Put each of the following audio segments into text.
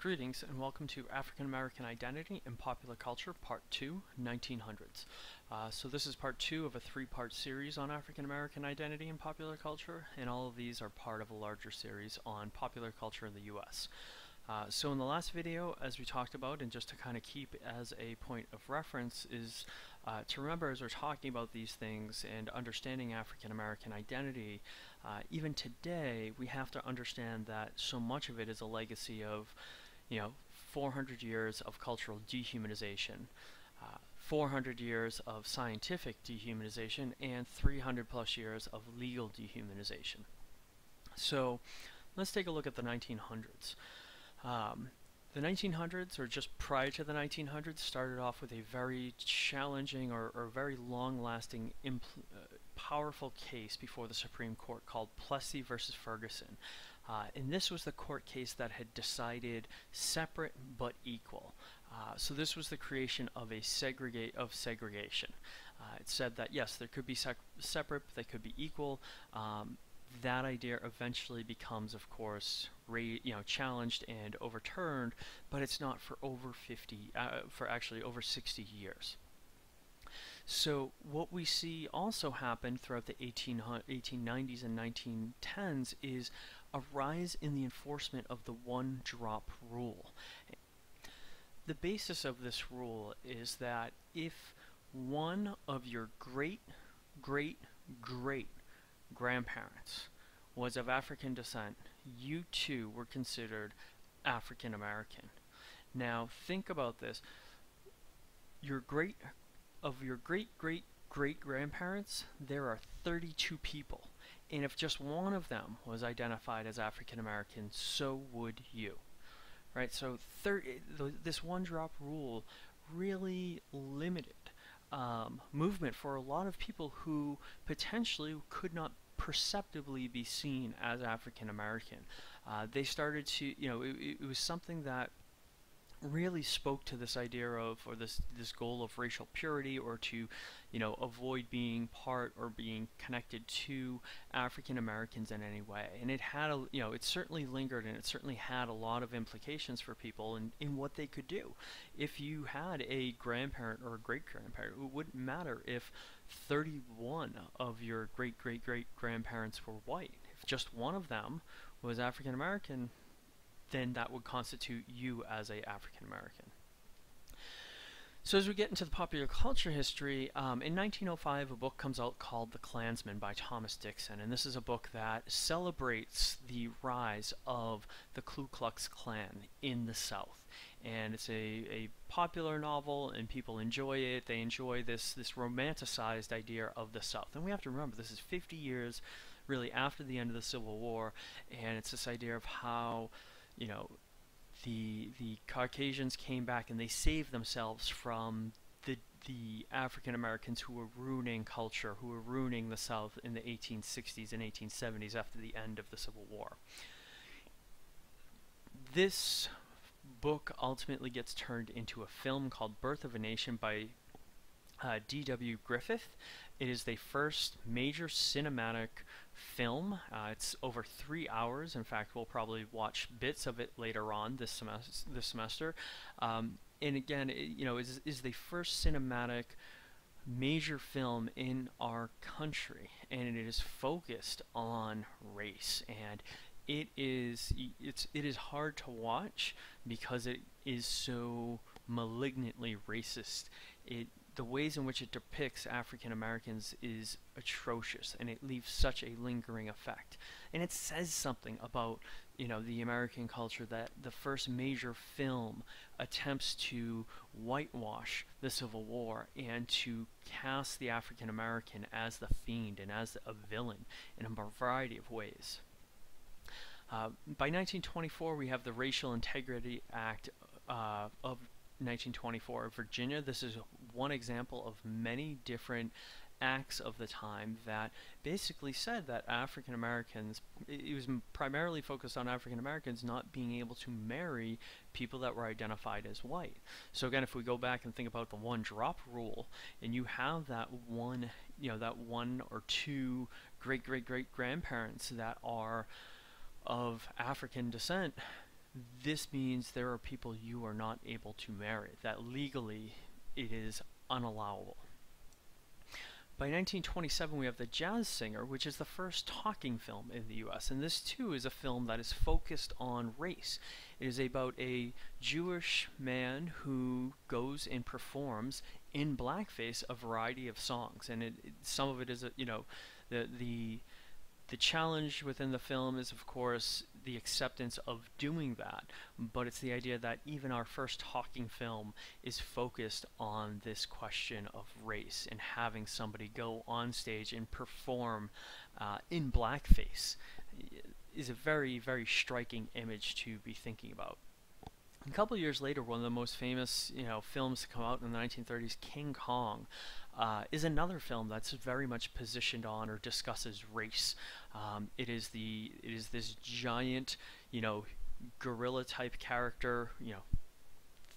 Greetings and welcome to African American Identity and Popular Culture Part 2, 1900s. Uh, so this is part 2 of a three-part series on African American identity and popular culture, and all of these are part of a larger series on popular culture in the U.S. Uh, so in the last video, as we talked about, and just to kind of keep as a point of reference, is uh, to remember as we're talking about these things and understanding African American identity, uh, even today we have to understand that so much of it is a legacy of you know, 400 years of cultural dehumanization, uh, 400 years of scientific dehumanization, and 300 plus years of legal dehumanization. So let's take a look at the 1900s. Um, the 1900s, or just prior to the 1900s, started off with a very challenging or, or very long-lasting, uh, powerful case before the Supreme Court called Plessy versus Ferguson. Uh, and this was the court case that had decided separate but equal. Uh, so this was the creation of a segregate of segregation. Uh, it said that yes, there could be separate, but they could be equal. Um, that idea eventually becomes, of course, you know, challenged and overturned, but it's not for over 50, uh, for actually over 60 years. So what we see also happen throughout the 18, 1890s and 1910s is a rise in the enforcement of the one drop rule. The basis of this rule is that if one of your great, great, great grandparents was of African descent, you too were considered African American. Now think about this. Your great of your great great great grandparents, there are 32 people. And if just one of them was identified as African American, so would you. Right? So this one drop rule really limited um, movement for a lot of people who potentially could not perceptibly be seen as African American. Uh, they started to, you know, it, it was something that really spoke to this idea of or this this goal of racial purity or to you know avoid being part or being connected to African Americans in any way. And it had a you know it certainly lingered and it certainly had a lot of implications for people in, in what they could do. If you had a grandparent or a great grandparent it wouldn't matter if 31 of your great great great grandparents were white. If just one of them was African American then that would constitute you as a African American. So as we get into the popular culture history, um, in 1905 a book comes out called The Klansman by Thomas Dixon, and this is a book that celebrates the rise of the Ku Klux Klan in the South. And it's a, a popular novel, and people enjoy it. They enjoy this, this romanticized idea of the South. And we have to remember, this is 50 years really after the end of the Civil War, and it's this idea of how you know, the the Caucasians came back and they saved themselves from the the African Americans who were ruining culture, who were ruining the South in the 1860s and 1870s after the end of the Civil War. This book ultimately gets turned into a film called Birth of a Nation by uh, D.W. Griffith. It is the first major cinematic film. Uh, it's over three hours. In fact, we'll probably watch bits of it later on this semester. This semester, um, and again, it, you know, is is the first cinematic major film in our country, and it is focused on race and. It is it's it is hard to watch because it is so malignantly racist. It the ways in which it depicts African Americans is atrocious and it leaves such a lingering effect. And it says something about, you know, the American culture that the first major film attempts to whitewash the Civil War and to cast the African American as the fiend and as a villain in a variety of ways. Uh, by 1924, we have the Racial Integrity Act uh, of 1924 Virginia. This is one example of many different acts of the time that basically said that African Americans, it was primarily focused on African Americans not being able to marry people that were identified as white. So again, if we go back and think about the one drop rule, and you have that one, you know, that one or two great great great grandparents that are of African descent, this means there are people you are not able to marry, that legally it is unallowable. By 1927, we have The Jazz Singer, which is the first talking film in the US, and this too is a film that is focused on race. It is about a Jewish man who goes and performs in blackface a variety of songs, and it, it, some of it is, a, you know, the the the challenge within the film is, of course, the acceptance of doing that, but it's the idea that even our first talking film is focused on this question of race and having somebody go on stage and perform uh, in blackface is a very, very striking image to be thinking about. A couple years later, one of the most famous, you know, films to come out in the 1930s, King Kong, uh, is another film that's very much positioned on or discusses race. Um, it is the it is this giant, you know, gorilla type character, you know,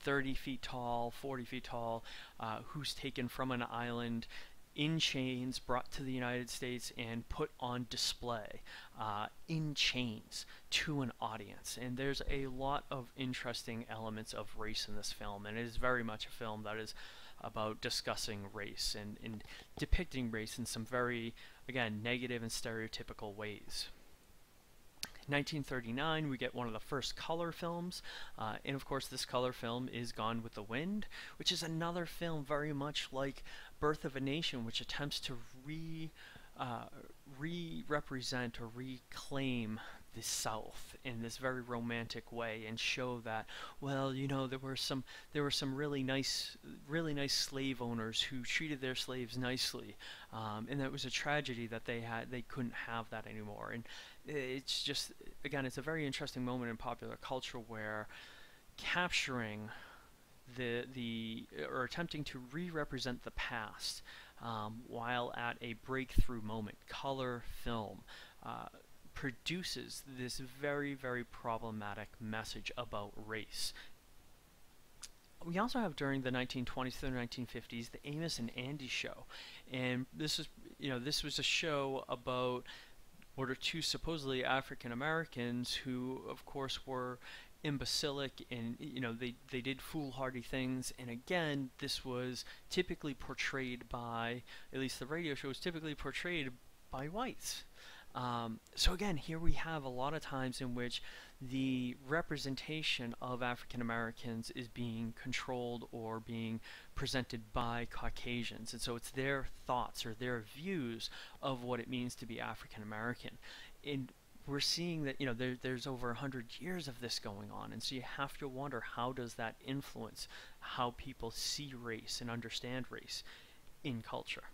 30 feet tall, 40 feet tall, uh, who's taken from an island in chains, brought to the United States, and put on display uh, in chains to an audience. And there's a lot of interesting elements of race in this film, and it is very much a film that is about discussing race and, and depicting race in some very, again, negative and stereotypical ways. 1939, we get one of the first color films, uh, and of course, this color film is Gone with the Wind, which is another film very much like Birth of a Nation, which attempts to re uh, re-represent or reclaim the South in this very romantic way and show that well you know there were some there were some really nice really nice slave owners who treated their slaves nicely um, and that was a tragedy that they had they couldn't have that anymore. And it's just again it's a very interesting moment in popular culture where capturing the the or attempting to re-represent the past um, while at a breakthrough moment. Color film uh, produces this very, very problematic message about race. We also have during the 1920s to the 1950s the Amos and Andy show, and this is you know this was a show about are two supposedly African Americans who, of course, were imbecilic and you know they they did foolhardy things. And again this was typically portrayed by at least the radio show was typically portrayed by whites. Um, so again here we have a lot of times in which the representation of African Americans is being controlled or being presented by Caucasians. And so it's their thoughts or their views of what it means to be African American and we're seeing that you know there, there's over 100 years of this going on. And so you have to wonder how does that influence how people see race and understand race in culture?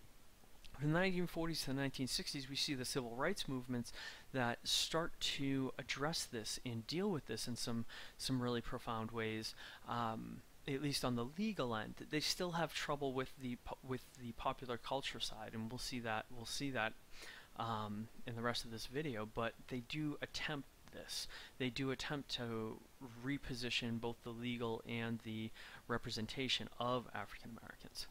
From the 1940s to the 1960s we see the civil rights movements that start to address this and deal with this in some some really profound ways. Um, at least on the legal end they still have trouble with the with the popular culture side and we'll see that we'll see that um, in the rest of this video, but they do attempt this. They do attempt to reposition both the legal and the representation of African Americans.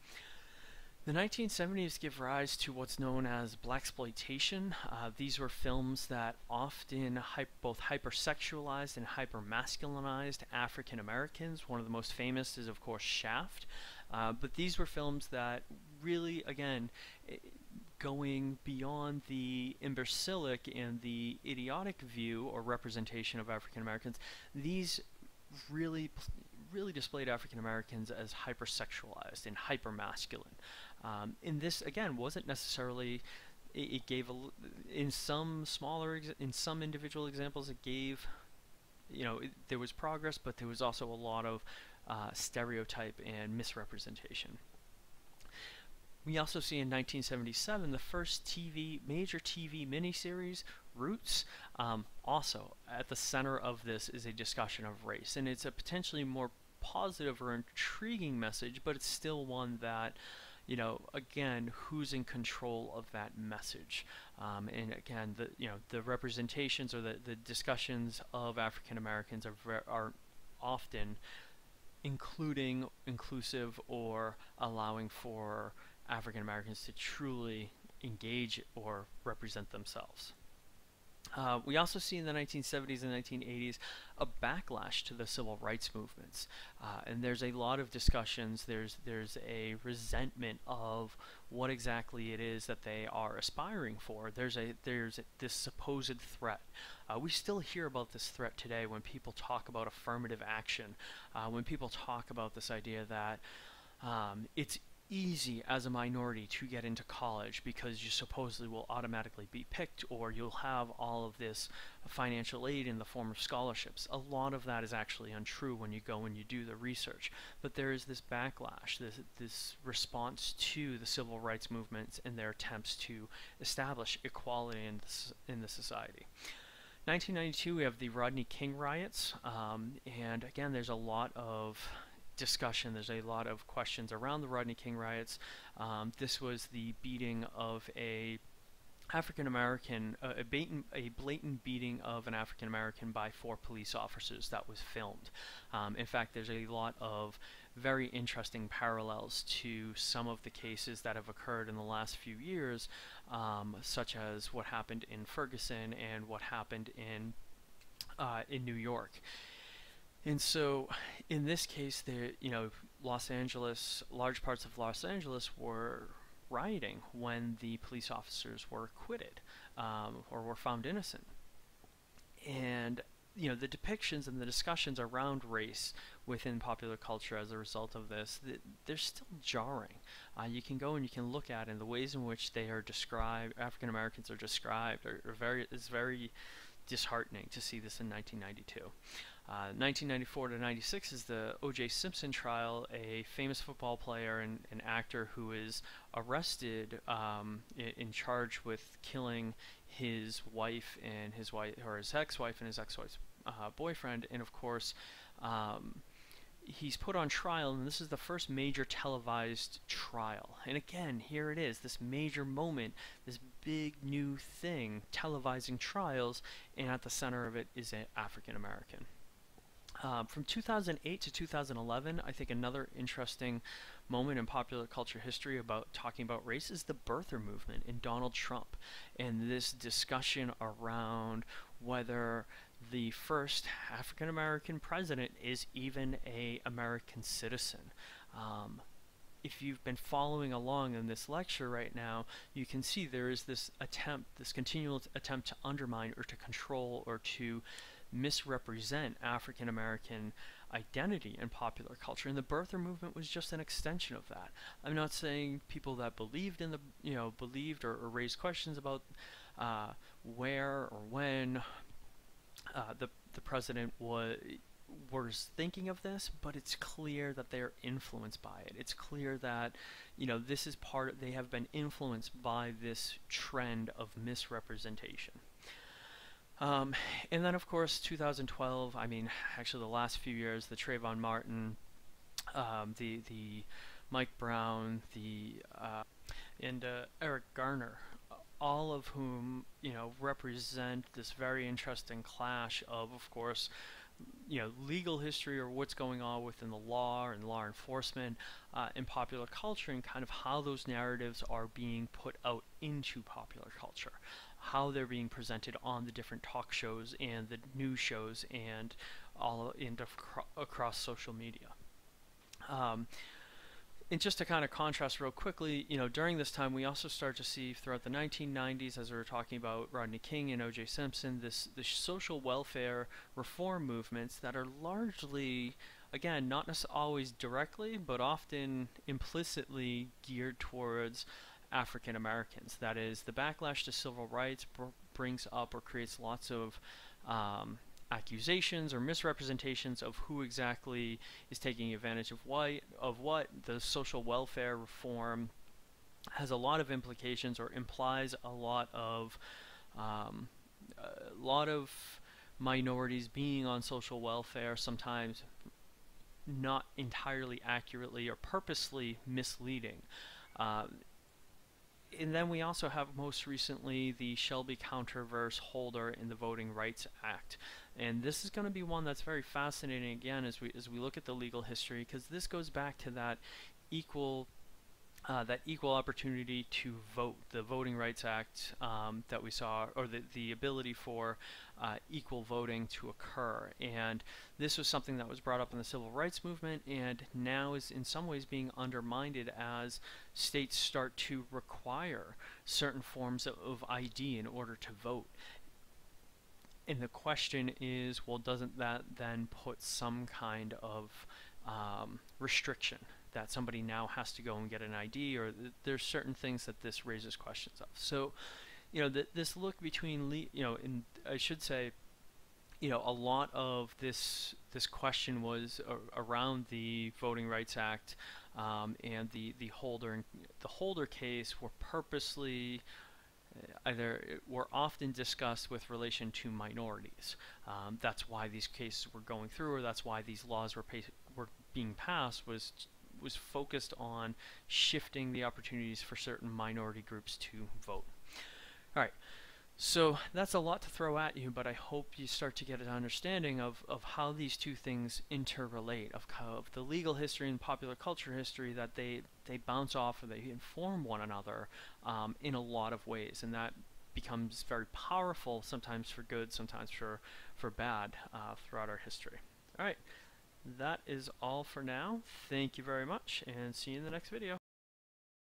The 1970s give rise to what's known as blaxploitation. Uh, these were films that often hy both hypersexualized and hypermasculinized African Americans. One of the most famous is, of course, Shaft. Uh, but these were films that really, again, going beyond the imbecilic and the idiotic view or representation of African Americans, these really really displayed African Americans as hypersexualized and hypermasculine. Um, and this again wasn't necessarily it, it gave a in some smaller in some individual examples it gave you know it, there was progress but there was also a lot of uh, stereotype and misrepresentation. We also see in 1977 the first TV, major TV miniseries, Roots. Um, also, at the center of this is a discussion of race, and it's a potentially more positive or intriguing message, but it's still one that, you know, again, who's in control of that message? Um, and again, the you know the representations or the, the discussions of African Americans are are often including, inclusive, or allowing for African Americans to truly engage or represent themselves. Uh, we also see in the 1970s and 1980s a backlash to the civil rights movements, uh, and there's a lot of discussions. There's there's a resentment of what exactly it is that they are aspiring for. There's a there's a, this supposed threat. Uh, we still hear about this threat today when people talk about affirmative action, uh, when people talk about this idea that um, it's easy as a minority to get into college because you supposedly will automatically be picked or you'll have all of this financial aid in the form of scholarships. A lot of that is actually untrue when you go and you do the research. But there is this backlash, this, this response to the civil rights movements and their attempts to establish equality in the, in the society. 1992, we have the Rodney King riots, um, and again, there's a lot of discussion. There's a lot of questions around the Rodney King riots. Um, this was the beating of a African American, uh, a, blatant, a blatant beating of an African American by four police officers that was filmed. Um, in fact, there's a lot of very interesting parallels to some of the cases that have occurred in the last few years, um, such as what happened in Ferguson and what happened in uh, in New York. And so, in this case, the you know Los Angeles, large parts of Los Angeles were rioting when the police officers were acquitted um, or were found innocent. And you know the depictions and the discussions around race within popular culture as a result of this, they're still jarring. Uh, you can go and you can look at, and the ways in which they are described, African Americans are described, are, are very is very disheartening to see this in 1992. 1994 uh, to 96 is the O.J. Simpson trial, a famous football player and an actor who is arrested um, in, in charge with killing his wife and his wife or his ex-wife and his ex-wife's uh, boyfriend, and of course. Um, he's put on trial, and this is the first major televised trial. And again, here it is, this major moment, this big new thing, televising trials, and at the center of it is an African American. Um, from 2008 to 2011, I think another interesting moment in popular culture history about talking about race is the birther movement in Donald Trump and this discussion around whether the first African American president is even a American citizen. Um, if you've been following along in this lecture right now, you can see there is this attempt, this continual attempt to undermine or to control or to misrepresent African American identity in popular culture. And the birther movement was just an extension of that. I'm not saying people that believed in the, you know, believed or, or raised questions about uh, where or when uh, the the president was was thinking of this, but it's clear that they're influenced by it. It's clear that, you know, this is part, they have been influenced by this trend of misrepresentation. Um, and then, of course, 2012. I mean, actually, the last few years, the Trayvon Martin, um, the the Mike Brown, the uh, and uh, Eric Garner, all of whom you know represent this very interesting clash of, of course, you know, legal history or what's going on within the law and law enforcement uh, in popular culture, and kind of how those narratives are being put out into popular culture how they're being presented on the different talk shows and the news shows and all and across social media. Um, and just to kind of contrast real quickly, you know, during this time we also start to see throughout the 1990s, as we were talking about Rodney King and O.J. Simpson, this the social welfare reform movements that are largely, again, not always directly, but often implicitly geared towards African Americans. That is, the backlash to civil rights br brings up or creates lots of um, accusations or misrepresentations of who exactly is taking advantage of what. Of what the social welfare reform has a lot of implications or implies a lot of um, a lot of minorities being on social welfare sometimes not entirely accurately or purposely misleading. Uh, and then we also have most recently the Shelby County versus Holder in the Voting Rights Act. And this is going to be one that's very fascinating again as we as we look at the legal history because this goes back to that equal uh, that equal opportunity to vote, the Voting Rights Act um, that we saw, or the, the ability for uh, equal voting to occur. And this was something that was brought up in the civil rights movement and now is in some ways being undermined as states start to require certain forms of, of ID in order to vote. And the question is, well, doesn't that then put some kind of um, restriction that somebody now has to go and get an ID, or th there's certain things that this raises questions of. So, you know, th this look between, you know, and I should say, you know, a lot of this this question was around the Voting Rights Act um, and the the Holder the Holder case were purposely uh, either were often discussed with relation to minorities. Um, that's why these cases were going through, or that's why these laws were were being passed was was focused on shifting the opportunities for certain minority groups to vote. All right. So that's a lot to throw at you, but I hope you start to get an understanding of, of how these two things interrelate, of, of the legal history and popular culture history, that they, they bounce off or they inform one another um, in a lot of ways. And that becomes very powerful, sometimes for good, sometimes for, for bad, uh, throughout our history. All right that is all for now. Thank you very much, and see you in the next video.